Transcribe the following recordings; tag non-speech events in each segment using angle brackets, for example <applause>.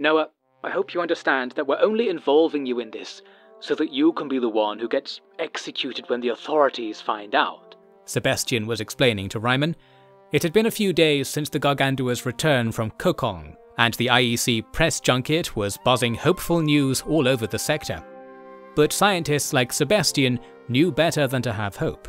Noah, I hope you understand that we're only involving you in this so that you can be the one who gets executed when the authorities find out. Sebastian was explaining to Ryman. It had been a few days since the Gargantua's return from Kokong, and the IEC press junket was buzzing hopeful news all over the sector. But scientists like Sebastian knew better than to have hope.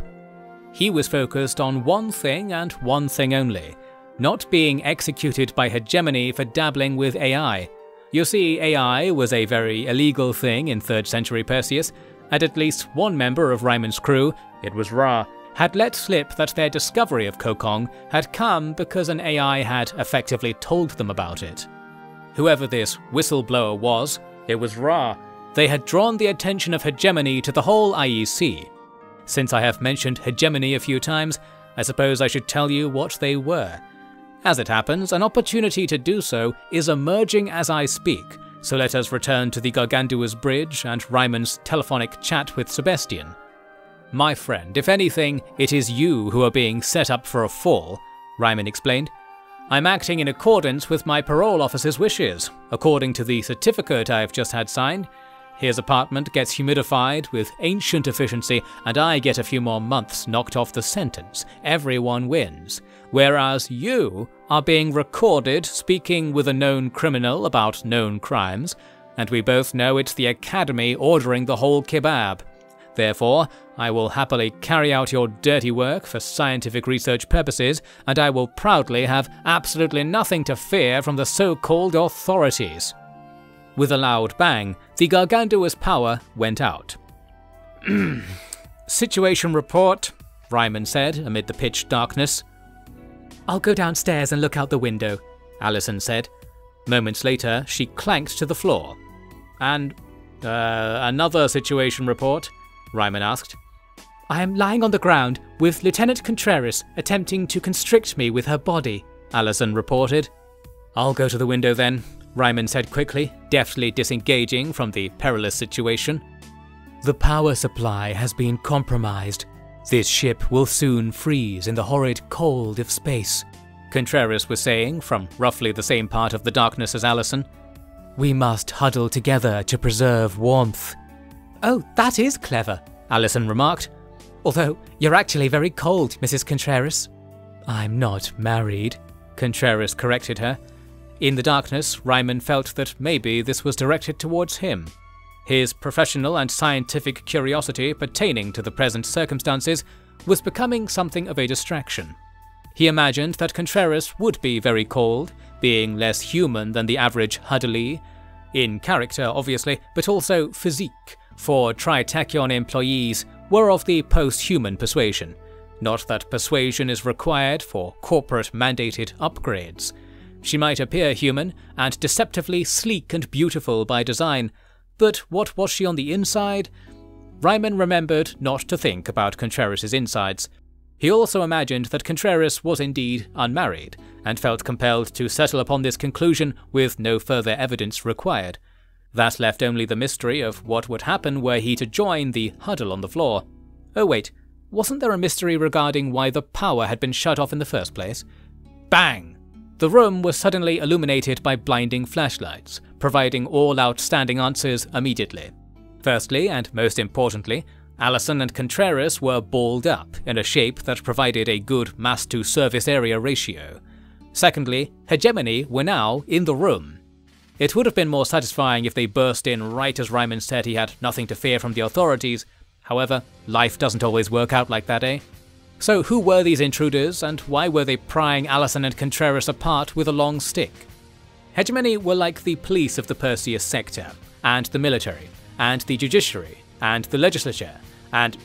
He was focused on one thing and one thing only not being executed by hegemony for dabbling with AI. You see, AI was a very illegal thing in 3rd century Persean, and at least one member of Ryman's crew, it was Ra, had let slip that their discovery of Kokong had come because an AI had effectively told them about it. Whoever this whistleblower was, it was Ra. They had drawn the attention of hegemony to the whole IEC. Since I have mentioned hegemony a few times, I suppose I should tell you what they were. As it happens, an opportunity to do so is emerging as I speak, so let us return to the Gargantua's bridge and Ryman's telephonic chat with Sebastian. My friend, if anything, it is you who are being set up for a fall, Ryman explained. I'm acting in accordance with my parole officer's wishes. According to the certificate I have just had signed, his apartment gets humidified with ancient efficiency, and I get a few more months knocked off the sentence. Everyone wins whereas you are being recorded speaking with a known criminal about known crimes, and we both know it's the Academy ordering the whole kebab. Therefore, I will happily carry out your dirty work for scientific research purposes, and I will proudly have absolutely nothing to fear from the so-called authorities. With a loud bang, the Gargantua's power went out. <clears throat> Situation report, Ryman said amid the pitch darkness. I'll go downstairs and look out the window, Allison said. Moments later, she clanked to the floor. And, uh, another situation report? Ryman asked. I am lying on the ground with Lieutenant Contreras attempting to constrict me with her body, Allison reported. I'll go to the window then, Ryman said quickly, deftly disengaging from the perilous situation. The power supply has been compromised, this ship will soon freeze in the horrid cold of space, Contreras was saying from roughly the same part of the darkness as Allison. We must huddle together to preserve warmth. Oh, that is clever, Allison remarked. Although you're actually very cold, Mrs. Contreras. I'm not married, Contreras corrected her. In the darkness, Ryman felt that maybe this was directed towards him. His professional and scientific curiosity pertaining to the present circumstances was becoming something of a distraction. He imagined that Contreras would be very cold, being less human than the average Huddley, in character obviously, but also physique, for Tritachyon employees were of the post-human persuasion. Not that persuasion is required for corporate mandated upgrades. She might appear human and deceptively sleek and beautiful by design, but what was she on the inside? Ryman remembered not to think about Contreras' insides. He also imagined that Contreras was indeed unmarried, and felt compelled to settle upon this conclusion with no further evidence required. That left only the mystery of what would happen were he to join the huddle on the floor. Oh wait, wasn't there a mystery regarding why the power had been shut off in the first place? Bang! The room was suddenly illuminated by blinding flashlights, providing all outstanding answers immediately. Firstly, and most importantly, Allison and Contreras were balled up in a shape that provided a good mass-to-surface area ratio. Secondly, Hegemony were now in the room. It would have been more satisfying if they burst in right as Ryman said he had nothing to fear from the authorities. However, life doesn't always work out like that, eh? So who were these intruders, and why were they prying Allison and Contreras apart with a long stick? Hegemony were like the police of the Persean sector, and the military, and the judiciary, and the legislature, and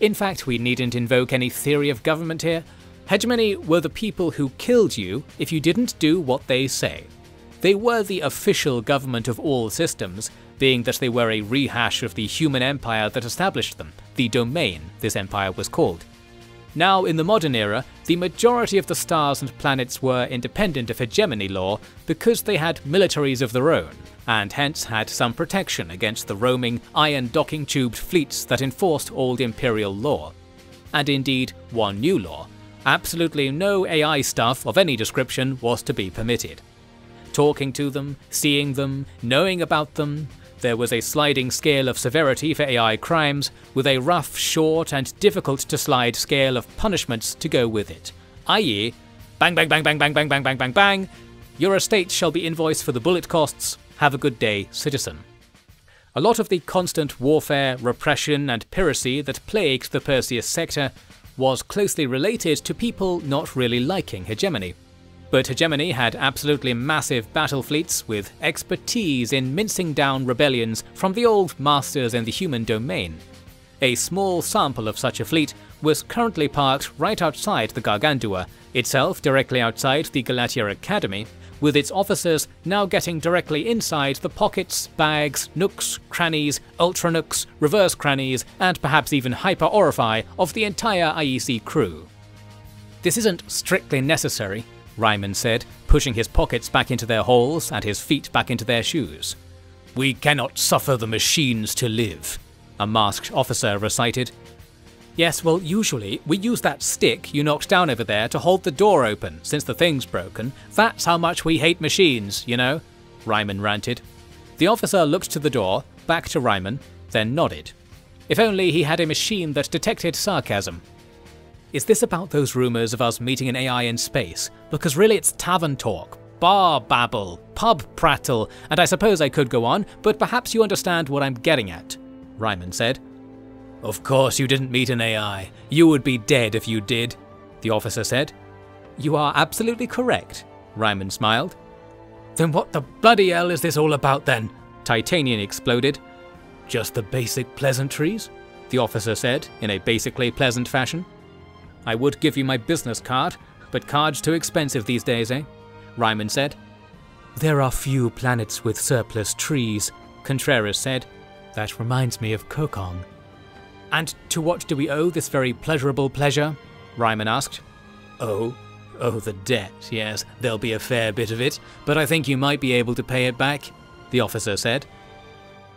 in fact, we needn't invoke any theory of government here. Hegemony were the people who killed you if you didn't do what they say. They were the official government of all systems, being that they were a rehash of the human empire that established them, the domain this empire was called. Now, in the modern era, the majority of the stars and planets were independent of hegemony law because they had militaries of their own, and hence had some protection against the roaming, iron docking tubed fleets that enforced old imperial law. And indeed, one new law absolutely no AI stuff of any description was to be permitted. talking to them, seeing them, knowing about them. There was a sliding scale of severity for AI crimes, with a rough, short, and difficult to slide scale of punishments to go with it. I.e., bang, bang, bang, bang, bang, bang, bang, bang, bang, bang, your estate shall be invoiced for the bullet costs. Have a good day, citizen. A lot of the constant warfare, repression, and piracy that plagued the Persean sector was closely related to people not really liking hegemony. But hegemony had absolutely massive battle fleets with expertise in mincing down rebellions from the old masters in the human domain. A small sample of such a fleet was currently parked right outside the Gargantua, itself directly outside the Galatia Academy, with its officers now getting directly inside the pockets, bags, nooks, crannies, ultra nooks, reverse crannies, and perhaps even hyper orify of the entire IEC crew. This isn't strictly necessary, Ryman said, pushing his pockets back into their holes and his feet back into their shoes. We cannot suffer the machines to live, a masked officer recited, Yes, well, usually we use that stick you knocked down over there to hold the door open since the thing's broken. That's how much we hate machines, you know? Ryman ranted. The officer looked to the door, back to Ryman, then nodded. If only he had a machine that detected sarcasm. Is this about those rumours of us meeting an AI in space? Because really it's tavern talk, bar babble, pub prattle, and I suppose I could go on, but perhaps you understand what I'm getting at, Ryman said. Of course you didn't meet an AI. You would be dead if you did, the officer said. You are absolutely correct, Ryman smiled. Then what the bloody hell is this all about then? Titanian exploded. Just the basic pleasantries, the officer said in a basically pleasant fashion. I would give you my business card, but cards too expensive these days, eh? Ryman said. There are few planets with surplus trees, Contreras said. That reminds me of Kokong. And to what do we owe this very pleasurable pleasure? Ryman asked. Oh, oh, the debt, yes, there'll be a fair bit of it, but I think you might be able to pay it back, the officer said.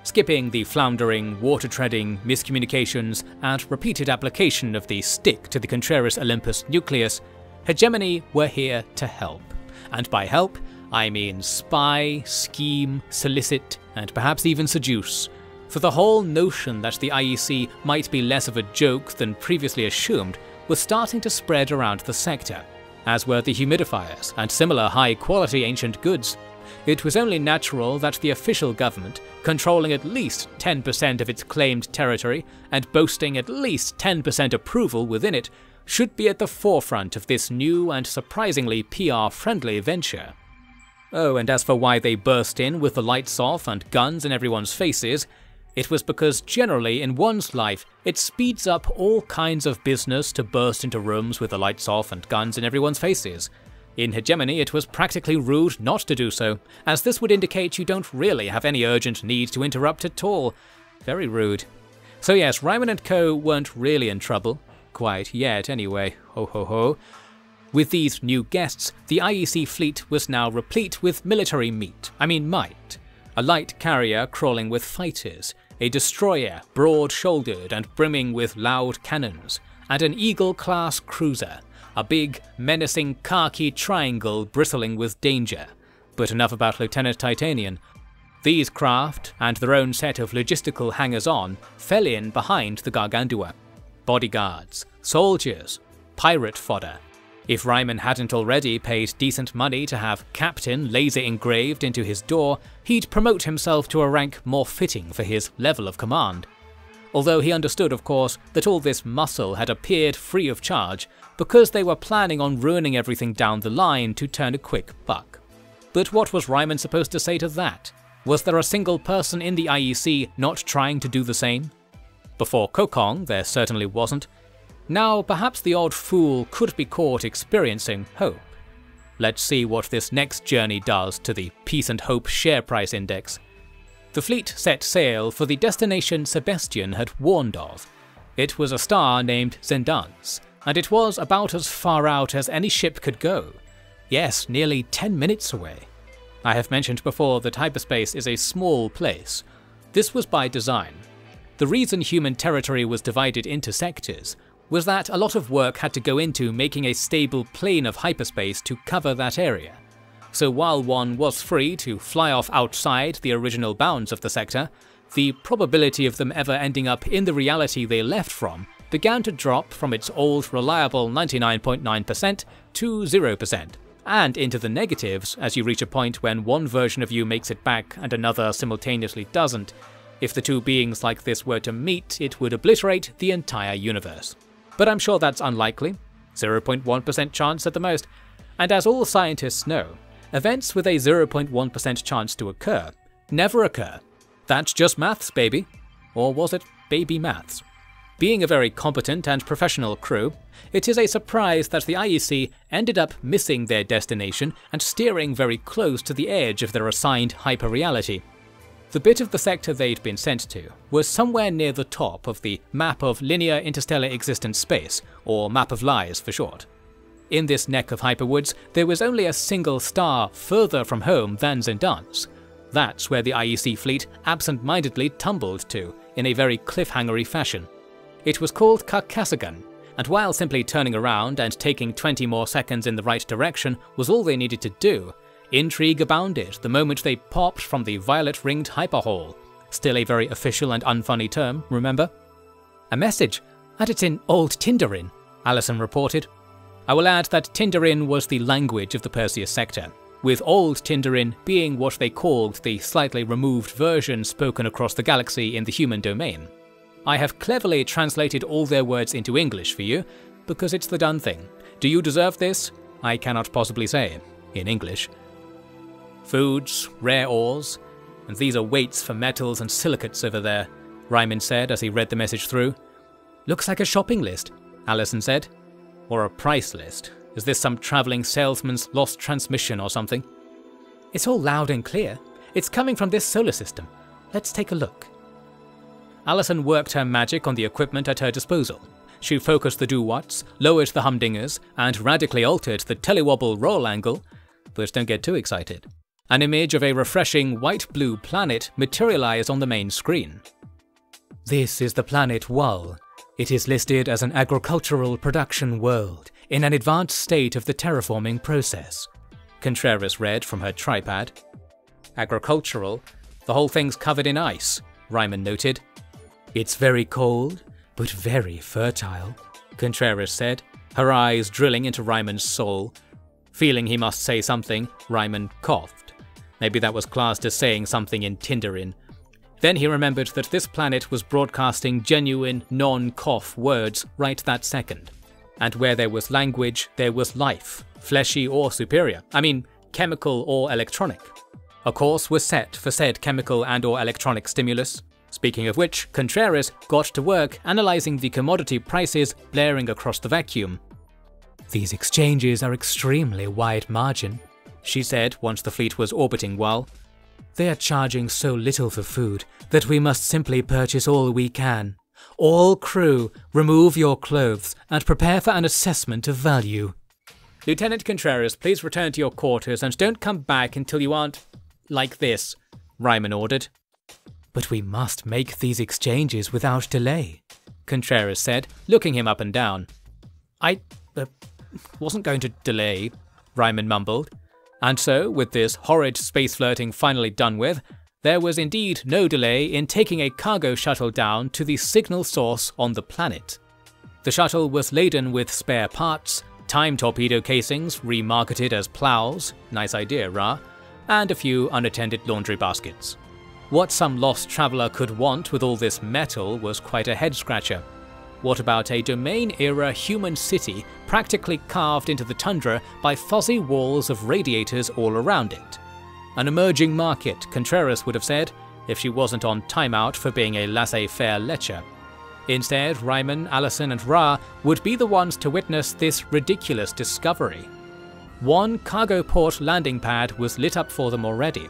Skipping the floundering, water treading, miscommunications, and repeated application of the stick to the Contreras Olympus nucleus, Hegemony were here to help. And by help, I mean spy, scheme, solicit, and perhaps even seduce, for the whole notion that the IEC might be less of a joke than previously assumed was starting to spread around the sector, as were the humidifiers and similar high quality ancient goods. It was only natural that the official government, controlling at least 10% of its claimed territory and boasting at least 10% approval within it, should be at the forefront of this new and surprisingly PR friendly venture. Oh, and as for why they burst in with the lights off and guns in everyone's faces, it was because generally in one's life, it speeds up all kinds of business to burst into rooms with the lights off and guns in everyone's faces. In Hegemony, it was practically rude not to do so, as this would indicate you don't really have any urgent need to interrupt at all. Very rude. So yes, Ryman and Co. weren't really in trouble. Quite yet, anyway. Ho ho ho. With these new guests, the IEC fleet was now replete with military meat, I mean might. A light carrier crawling with fighters, a destroyer broad shouldered and brimming with loud cannons, and an Eagle class cruiser, a big, menacing khaki triangle bristling with danger. But enough about Lieutenant Titanian. These craft, and their own set of logistical hangers on, fell in behind the Gargantua. Bodyguards, soldiers, pirate fodder, if Ryman hadn't already paid decent money to have Captain laser engraved into his door, he'd promote himself to a rank more fitting for his level of command. Although he understood, of course, that all this muscle had appeared free of charge because they were planning on ruining everything down the line to turn a quick buck. But what was Ryman supposed to say to that? Was there a single person in the IEC not trying to do the same? Before Kokong, there certainly wasn't, now, perhaps the odd fool could be caught experiencing hope. Let's see what this next journey does to the Peace and Hope share price index. The fleet set sail for the destination Sebastian had warned of. It was a star named Zendance, and it was about as far out as any ship could go. Yes, nearly 10 minutes away. I have mentioned before that hyperspace is a small place. This was by design. The reason human territory was divided into sectors was that a lot of work had to go into making a stable plane of hyperspace to cover that area. so while one was free to fly off outside the original bounds of the sector, the probability of them ever ending up in the reality they left from began to drop from its old reliable 99.9% to 0%, and into the negatives as you reach a point when one version of you makes it back and another simultaneously doesn't. If the two beings like this were to meet, it would obliterate the entire universe. But I'm sure that's unlikely, 0.1% chance at the most, and as all scientists know, events with a 0.1% chance to occur never occur. That's just maths, baby. Or was it baby maths? Being a very competent and professional crew, it is a surprise that the IEC ended up missing their destination and steering very close to the edge of their assigned hyperreality. The bit of the sector they'd been sent to was somewhere near the top of the Map of Linear Interstellar Existence Space, or Map of Lies for short. In this neck of Hyperwoods, there was only a single star further from home than Zendansk. That's where the IEC fleet absent-mindedly tumbled to, in a very cliffhangery fashion. It was called Carcassagan, and while simply turning around and taking 20 more seconds in the right direction was all they needed to do, intrigue abounded the moment they popped from the violet-ringed hyperhall. Still a very official and unfunny term, remember? A message, and it's in Old Tindarin, Allison reported. I will add that Tindarin was the language of the Persean sector, with Old Tindarin being what they called the slightly removed version spoken across the galaxy in the human domain. I have cleverly translated all their words into English for you, because it's the done thing. Do you deserve this? I cannot possibly say, in English. Foods, rare ores, and these are weights for metals and silicates over there, Ryman said as he read the message through. Looks like a shopping list, Allison said. Or a price list. Is this some travelling salesman's lost transmission or something? It's all loud and clear. It's coming from this solar system. Let's take a look. Allison worked her magic on the equipment at her disposal. She focused the doo-wots, lowered the humdingers, and radically altered the telewobble roll angle, but don't get too excited. An image of a refreshing white-blue planet materialized on the main screen. This is the planet Wall. It is listed as an agricultural production world, in an advanced state of the terraforming process. Contreras read from her tripad. Agricultural? The whole thing's covered in ice, Ryman noted. It's very cold, but very fertile, Contreras said, her eyes drilling into Ryman's soul. Feeling he must say something, Ryman coughed. Maybe that was classed as saying something in Tindarin. Then he remembered that this planet was broadcasting genuine, non-cough words right that second. And where there was language, there was life, fleshy or superior. I mean, chemical or electronic. A course was set for said chemical and or electronic stimulus. Speaking of which, Contreras got to work analysing the commodity prices blaring across the vacuum. These exchanges are extremely wide margin, she said once the fleet was orbiting well. They are charging so little for food that we must simply purchase all we can. All crew, remove your clothes and prepare for an assessment of value. Lieutenant Contreras, please return to your quarters and don't come back until you aren't like this, Ryman ordered. But we must make these exchanges without delay, Contreras said, looking him up and down. I uh, wasn't going to delay, Ryman mumbled. And so, with this horrid space flirting finally done with, there was indeed no delay in taking a cargo shuttle down to the signal source on the planet. The shuttle was laden with spare parts, time torpedo casings remarketed as plows, nice idea, Ra, and a few unattended laundry baskets. What some lost traveller could want with all this metal was quite a head scratcher. What about a domain-era human city practically carved into the tundra by fuzzy walls of radiators all around it? An emerging market, Contreras would have said, if she wasn't on timeout for being a laissez-faire lecher. Instead, Ryman, Allison and Ra would be the ones to witness this ridiculous discovery. One cargo port landing pad was lit up for them already.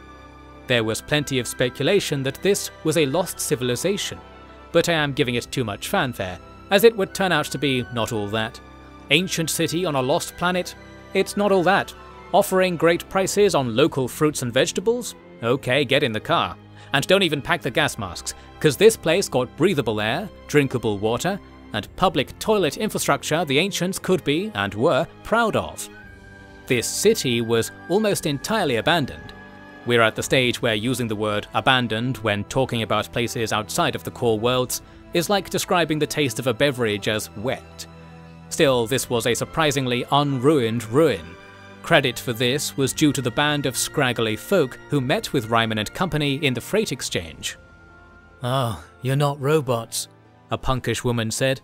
There was plenty of speculation that this was a lost civilization, but I am giving it too much fanfare, as it would turn out to be not all that. Ancient city on a lost planet? It's not all that. Offering great prices on local fruits and vegetables? Okay, get in the car. And don't even pack the gas masks, because this place got breathable air, drinkable water, and public toilet infrastructure the ancients could be, and were, proud of. This city was almost entirely abandoned. We're at the stage where using the word abandoned when talking about places outside of the core worlds is like describing the taste of a beverage as wet. Still, this was a surprisingly unruined ruin. Credit for this was due to the band of scraggly folk who met with Ryman and company in the freight exchange. Oh, you're not robots, a punkish woman said.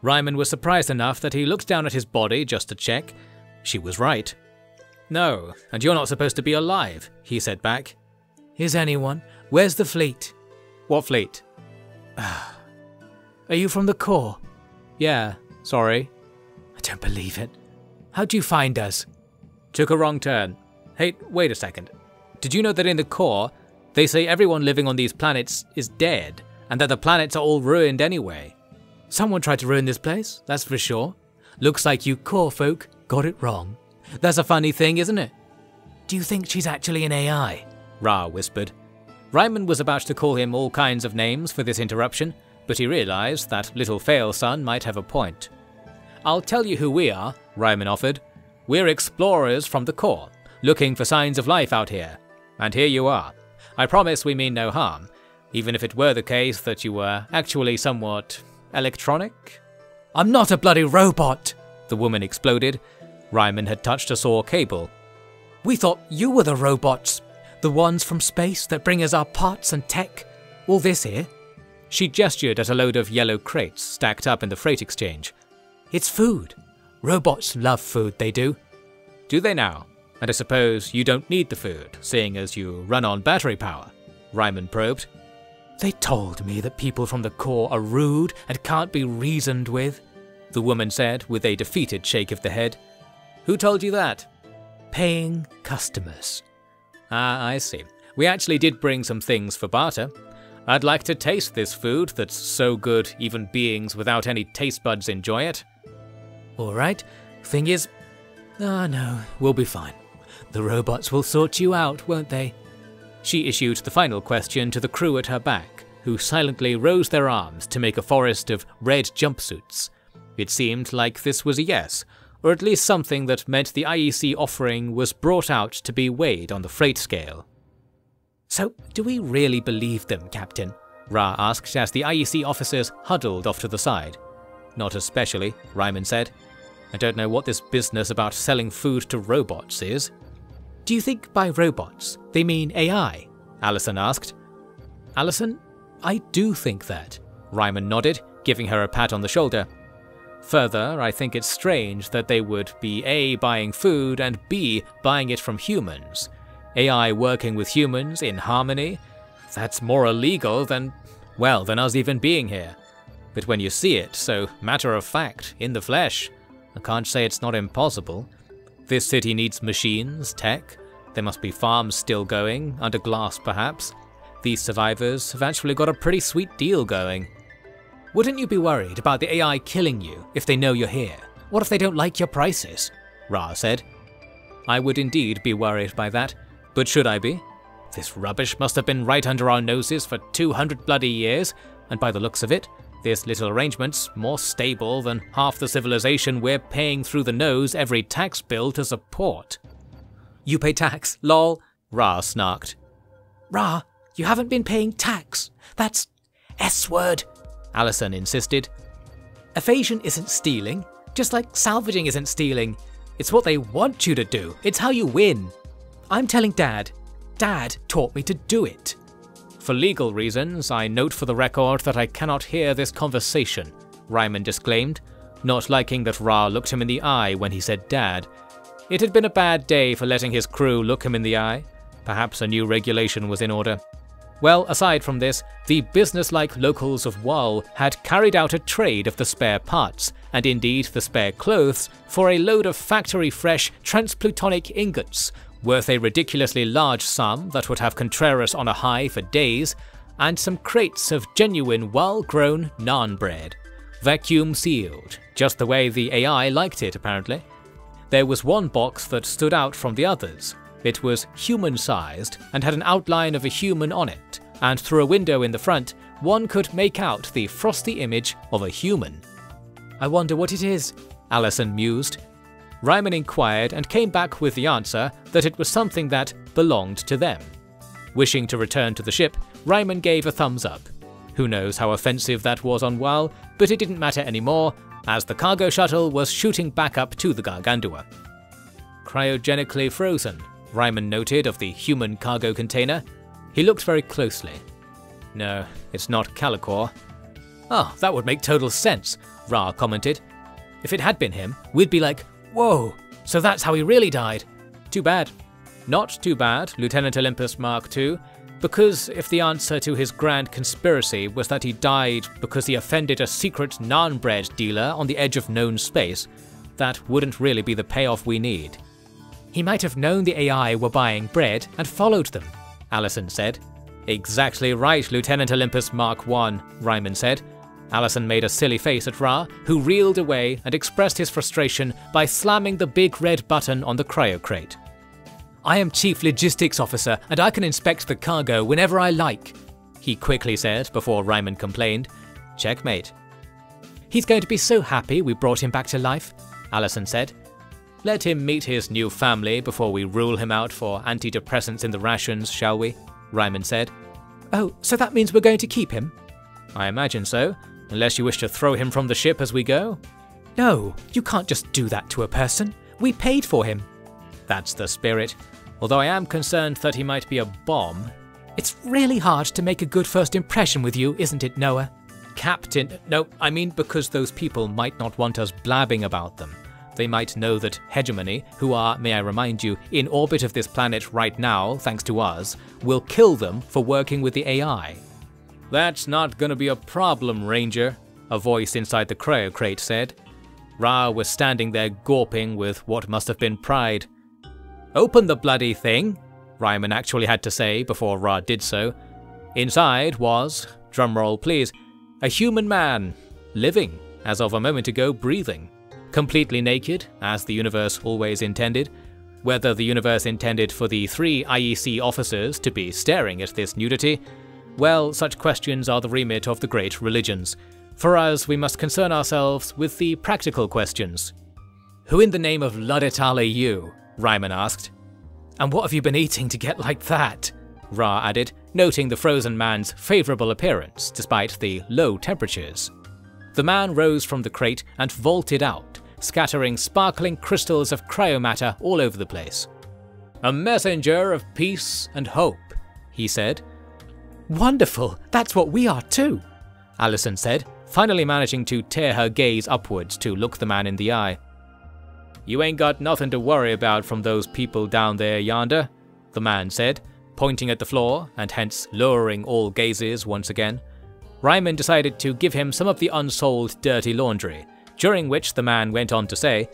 Ryman was surprised enough that he looked down at his body just to check. She was right. No, and you're not supposed to be alive, he said back. Is anyone? Where's the fleet? What fleet? <sighs> Are you from the Core? Yeah, sorry. I don't believe it. How'd you find us? Took a wrong turn. Hey, wait a second. Did you know that in the Core, they say everyone living on these planets is dead, and that the planets are all ruined anyway? Someone tried to ruin this place, that's for sure. Looks like you Core folk got it wrong. That's a funny thing, isn't it? Do you think she's actually an AI? Ra whispered. Ryman was about to call him all kinds of names for this interruption, but he realized that little Fail Son might have a point. I'll tell you who we are, Ryman offered. We're explorers from the core, looking for signs of life out here. And here you are. I promise we mean no harm, even if it were the case that you were actually somewhat electronic. I'm not a bloody robot, the woman exploded. Ryman had touched a sore cable. We thought you were the robots, the ones from space that bring us our parts and tech. All this here. She gestured at a load of yellow crates stacked up in the freight exchange. It's food. Robots love food, they do. Do they now? And I suppose you don't need the food, seeing as you run on battery power? Ryman probed. They told me that people from the core are rude and can't be reasoned with, the woman said with a defeated shake of the head. Who told you that? Paying customers. Ah, I see. We actually did bring some things for barter. I'd like to taste this food that's so good even beings without any taste buds enjoy it. Alright, thing is. Ah, oh, no, we'll be fine. The robots will sort you out, won't they? She issued the final question to the crew at her back, who silently rose their arms to make a forest of red jumpsuits. It seemed like this was a yes, or at least something that meant the IEC offering was brought out to be weighed on the freight scale. So, do we really believe them, Captain? Ra asked as the IEC officers huddled off to the side. Not especially, Ryman said. I don't know what this business about selling food to robots is. Do you think by robots they mean AI? Allison asked. Allison, I do think that. Ryman nodded, giving her a pat on the shoulder. Further, I think it's strange that they would be A. buying food and B. buying it from humans. AI working with humans in harmony? That's more illegal than, well, than us even being here. But when you see it, so matter of fact, in the flesh, I can't say it's not impossible. This city needs machines, tech. There must be farms still going, under glass perhaps. These survivors have actually got a pretty sweet deal going. Wouldn't you be worried about the AI killing you if they know you're here? What if they don't like your prices? Ra said. I would indeed be worried by that, but should I be? This rubbish must have been right under our noses for 200 bloody years, and by the looks of it, this little arrangement's more stable than half the civilization we're paying through the nose every tax bill to support. You pay tax, lol, Ra snarked. Ra, you haven't been paying tax. That's S word, Allison insisted. Evasion isn't stealing, just like salvaging isn't stealing. It's what they want you to do, it's how you win. I'm telling Dad. Dad taught me to do it. For legal reasons, I note for the record that I cannot hear this conversation, Ryman disclaimed, not liking that Ra looked him in the eye when he said Dad. It had been a bad day for letting his crew look him in the eye. Perhaps a new regulation was in order. Well, aside from this, the businesslike locals of Wall had carried out a trade of the spare parts, and indeed the spare clothes, for a load of factory fresh transplutonic ingots, worth a ridiculously large sum that would have Contreras on a high for days, and some crates of genuine well grown naan bread. Vacuum sealed, just the way the AI liked it apparently. There was one box that stood out from the others, it was human sized and had an outline of a human on it, and through a window in the front, one could make out the frosty image of a human. I wonder what it is, Allison mused. Ryman inquired and came back with the answer that it was something that belonged to them. Wishing to return to the ship, Ryman gave a thumbs up. Who knows how offensive that was on Wal, but it didn't matter anymore, as the cargo shuttle was shooting back up to the Gargantua. Cryogenically frozen, Ryman noted of the human cargo container. He looked very closely. No, it's not Calicor. Oh, ah, that would make total sense, Ra commented. If it had been him, we'd be like, whoa, so that's how he really died. Too bad. Not too bad, Lieutenant Olympus Mark II, because if the answer to his grand conspiracy was that he died because he offended a secret naan bread dealer on the edge of known space, that wouldn't really be the payoff we need. He might have known the AI were buying bread and followed them, Allison said. Exactly right, Lieutenant Olympus Mark I, Ryman said. Allison made a silly face at Ra, who reeled away and expressed his frustration by slamming the big red button on the cryo crate. I am Chief Logistics Officer and I can inspect the cargo whenever I like, he quickly said before Ryman complained. Checkmate. He's going to be so happy we brought him back to life, Allison said. Let him meet his new family before we rule him out for antidepressants in the rations, shall we? Ryman said. Oh, so that means we're going to keep him? I imagine so, unless you wish to throw him from the ship as we go. No, you can't just do that to a person. We paid for him. That's the spirit. Although I am concerned that he might be a bomb. It's really hard to make a good first impression with you, isn't it, Noah? Captain. No, I mean because those people might not want us blabbing about them. They might know that Hegemony, who are, may I remind you, in orbit of this planet right now, thanks to us, will kill them for working with the AI. That's not gonna be a problem, Ranger, a voice inside the cryo crate said. Ra was standing there gawping with what must have been pride. Open the bloody thing, Ryman actually had to say before Ra did so. Inside was, drumroll please, a human man, living, as of a moment ago breathing. Completely naked, as the universe always intended. Whether the universe intended for the three IEC officers to be staring at this nudity, well, such questions are the remit of the great religions. For us, we must concern ourselves with the practical questions. Who in the name of Ludital are you? Ryman asked. And what have you been eating to get like that? Ra added, noting the frozen man's favourable appearance despite the low temperatures. The man rose from the crate and vaulted out, scattering sparkling crystals of cryomatter all over the place. A messenger of peace and hope, he said. Wonderful, that's what we are too, Allison said, finally managing to tear her gaze upwards to look the man in the eye. You ain't got nothing to worry about from those people down there yonder, the man said, pointing at the floor and hence lowering all gazes once again. Ryman decided to give him some of the unsold dirty laundry, during which the man went on to say,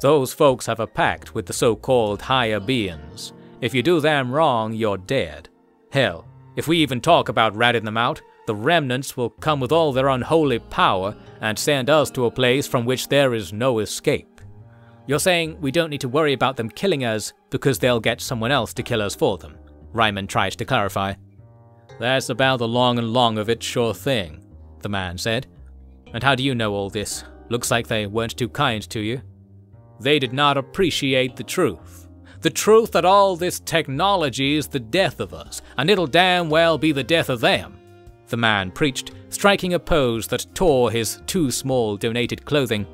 Those folks have a pact with the so-called higher beings. If you do them wrong, you're dead. Hell, if we even talk about ratting them out, the remnants will come with all their unholy power and send us to a place from which there is no escape. You're saying we don't need to worry about them killing us because they'll get someone else to kill us for them, Ryman tried to clarify. That's about the long and long of it, sure thing, the man said. And how do you know all this? Looks like they weren't too kind to you. They did not appreciate the truth. The truth that all this technology is the death of us, and it'll damn well be the death of them, the man preached, striking a pose that tore his too small donated clothing.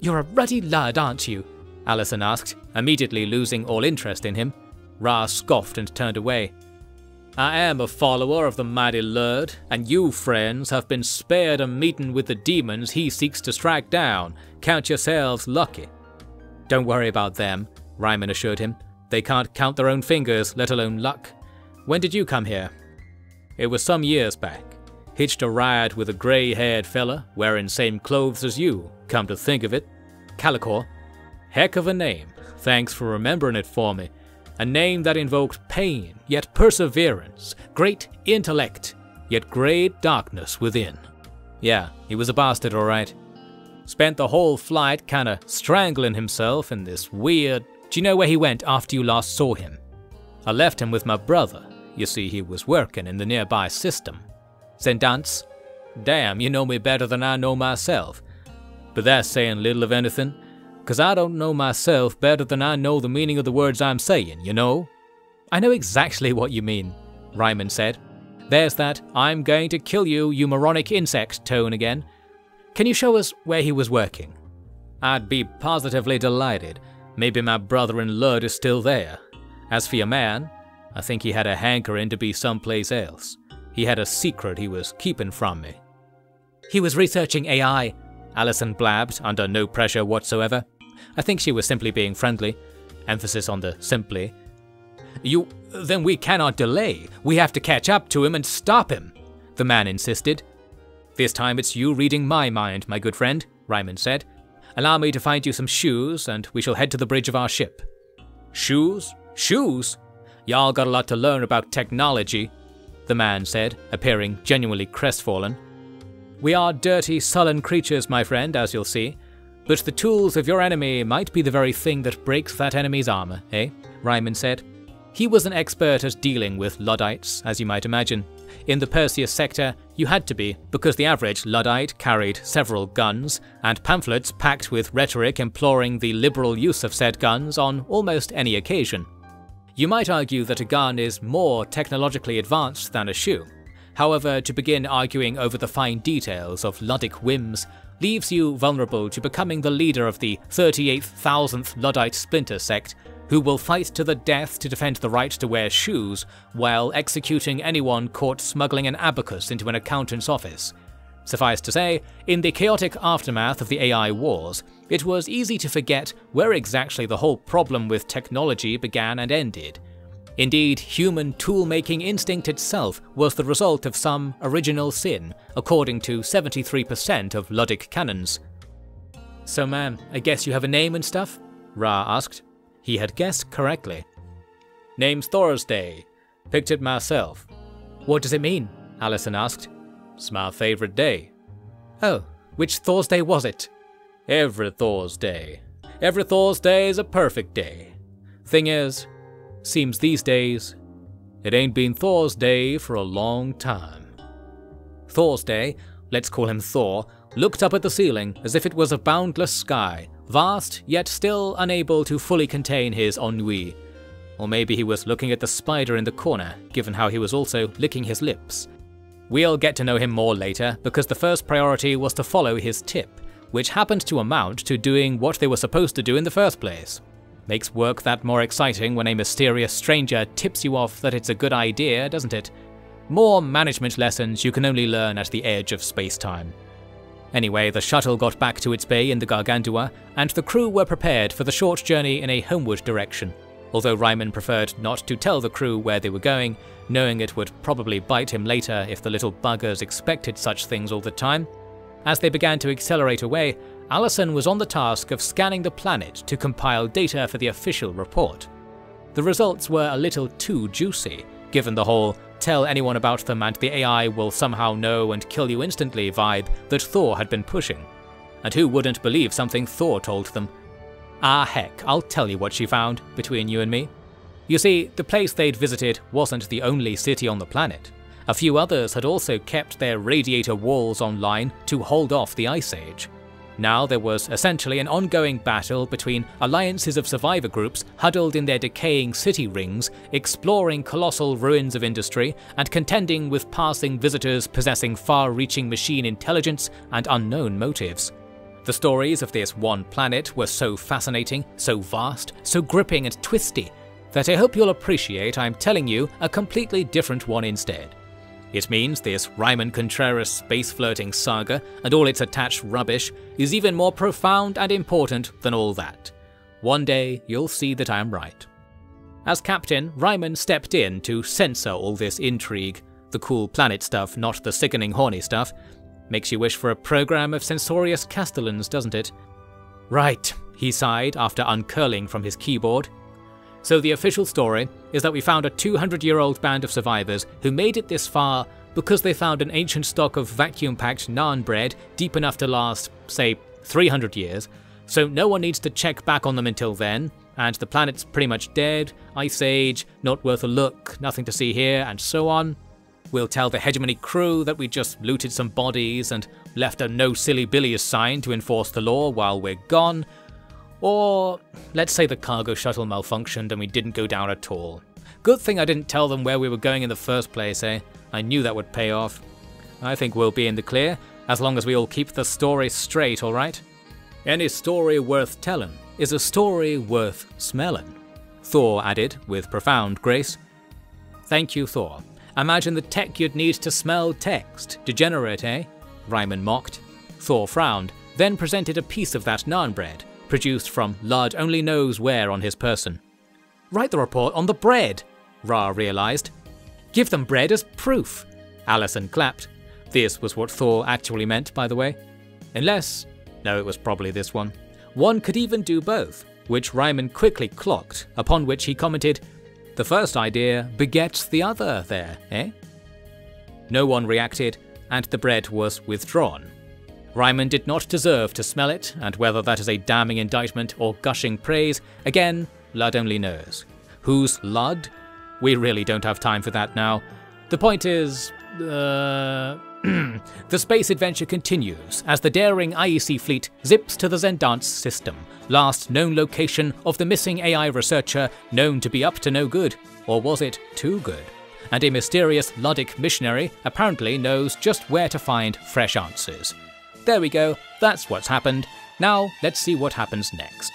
You're a ruddy lad, aren't you? Allison asked, immediately losing all interest in him. Ra scoffed and turned away. I am a follower of the mighty Ludd, and you, friends, have been spared a meeting with the demons he seeks to strike down. Count yourselves lucky. Don't worry about them, Ryman assured him. They can't count their own fingers, let alone luck. When did you come here? It was some years back. Hitched a ride with a grey haired fella, wearing same clothes as you, come to think of it. Calicor. Heck of a name. Thanks for remembering it for me. A name that invoked pain, yet perseverance, great intellect, yet great darkness within. Yeah, he was a bastard, alright. Spent the whole flight kinda strangling himself in this weird. Do you know where he went after you last saw him? I left him with my brother. You see, he was working in the nearby system. Zendance? Damn, you know me better than I know myself. But that's saying little of anything. Cause I don't know myself better than I know the meaning of the words I'm saying, you know? I know exactly what you mean, Ryman said. There's that I'm going to kill you, you moronic insect tone again. Can you show us where he was working? I'd be positively delighted. Maybe my brother in Lud is still there. As for your man, I think he had a hankering to be someplace else. He had a secret he was keeping from me. He was researching AI, Allison blabbed under no pressure whatsoever. I think she was simply being friendly. Emphasis on the simply. You. then we cannot delay. We have to catch up to him and stop him, the man insisted. This time it's you reading my mind, my good friend, Ryman said. Allow me to find you some shoes, and we shall head to the bridge of our ship. Shoes? Shoes? Y'all got a lot to learn about technology, the man said, appearing genuinely crestfallen. We are dirty, sullen creatures, my friend, as you'll see. But the tools of your enemy might be the very thing that breaks that enemy's armor, eh? Ryman said. He was an expert at dealing with Luddites, as you might imagine. In the Persean sector, you had to be, because the average Luddite carried several guns, and pamphlets packed with rhetoric imploring the liberal use of said guns on almost any occasion. You might argue that a gun is more technologically advanced than a shoe, However, to begin arguing over the fine details of Luddic whims leaves you vulnerable to becoming the leader of the 38,000th Luddite splinter sect, who will fight to the death to defend the right to wear shoes while executing anyone caught smuggling an abacus into an accountant's office. Suffice to say, in the chaotic aftermath of the AI wars, it was easy to forget where exactly the whole problem with technology began and ended. Indeed, human tool-making instinct itself was the result of some original sin, according to 73% of Luddic canons. So man, I guess you have a name and stuff? Ra asked. He had guessed correctly. Name's Thursday. Picked it myself. What does it mean? Allison asked. It's my favorite day. Oh, which Thursday was it? Every Thursday. Every Thursday is a perfect day. Thing is, Seems these days, it ain't been Thor's day for a long time. Thor's day, let's call him Thor, looked up at the ceiling as if it was a boundless sky, vast yet still unable to fully contain his ennui. Or maybe he was looking at the spider in the corner, given how he was also licking his lips. We'll get to know him more later, because the first priority was to follow his tip, which happened to amount to doing what they were supposed to do in the first place. Makes work that more exciting when a mysterious stranger tips you off that it's a good idea, doesn't it? More management lessons you can only learn at the edge of space-time. Anyway, the shuttle got back to its bay in the Gargantua, and the crew were prepared for the short journey in a homeward direction. Although Ryman preferred not to tell the crew where they were going, knowing it would probably bite him later if the little buggers expected such things all the time. As they began to accelerate away, Allison was on the task of scanning the planet to compile data for the official report. The results were a little too juicy, given the whole tell anyone about them and the AI will somehow know and kill you instantly vibe that Thor had been pushing. And who wouldn't believe something Thor told them? Ah heck, I'll tell you what she found, between you and me. You see, the place they'd visited wasn't the only city on the planet. A few others had also kept their radiator walls online to hold off the Ice Age. Now there was essentially an ongoing battle between alliances of survivor groups huddled in their decaying city rings, exploring colossal ruins of industry, and contending with passing visitors possessing far-reaching machine intelligence and unknown motives. The stories of this one planet were so fascinating, so vast, so gripping and twisty, that I hope you'll appreciate I'm telling you a completely different one instead. It means this Ryman Contreras space flirting saga and all its attached rubbish is even more profound and important than all that. One day you'll see that I'm right. As captain, Ryman stepped in to censor all this intrigue, the cool planet stuff, not the sickening horny stuff. Makes you wish for a program of censorious Castellans, doesn't it? Right, he sighed after uncurling from his keyboard. So the official story is that we found a 200 year old band of survivors who made it this far because they found an ancient stock of vacuum packed naan bread deep enough to last, say, 300 years, so no one needs to check back on them until then, and the planet's pretty much dead, ice age, not worth a look, nothing to see here, and so on. We'll tell the hegemony crew that we just looted some bodies and left a no silly billies sign to enforce the law while we're gone, Or let's say the cargo shuttle malfunctioned and we didn't go down at all. Good thing I didn't tell them where we were going in the first place, eh? I knew that would pay off. I think we'll be in the clear, as long as we all keep the story straight, alright? Any story worth telling is a story worth smelling, Thor added with profound grace. Thank you, Thor. Imagine the tech you'd need to smell text. Degenerate, eh? Ryman mocked. Thor frowned, then presented a piece of that naan bread, produced from Ludd only knows where on his person. Write the report on the bread, Ra realised. Give them bread as proof. Allison clapped. This was what Thor actually meant, by the way. Unless. No, it was probably this one. One could even do both, which Ryman quickly clocked, upon which he commented, The first idea begets the other there, eh? No one reacted, and the bread was withdrawn. Ryman did not deserve to smell it, and whether that is a damning indictment or gushing praise, again, Ludd only knows. Who's Ludd? We really don't have time for that now. The point is. Uh, <clears throat> the space adventure continues as the daring IEC fleet zips to the Zendance system, last known location of the missing AI researcher known to be up to no good. Or was it too good? And a mysterious Luddic missionary apparently knows just where to find fresh answers. There we go, that's what's happened. Now let's see what happens next.